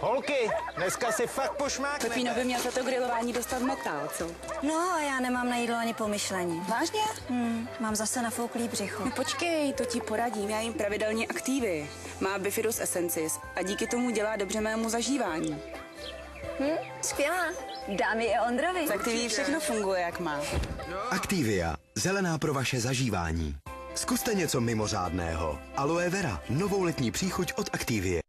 Holky, dneska si fakt pošmáknete. Pepíno by měl za to grilování dostat metál, co? No a já nemám na jídlo ani pomyšlení. Vážně? Hmm, mám zase nafouklý břicho. No počkej, to ti poradím, já jim pravidelně aktivy. Má Bifidus essensis a díky tomu dělá dobře mému zažívání. Hm, skvělá. Dámy i Ondrovi. Tak ty všechno funguje, jak má. Aktivia, Zelená pro vaše zažívání. Zkuste něco mimořádného. Aloe vera. Novou letní příchuť od Aktivie.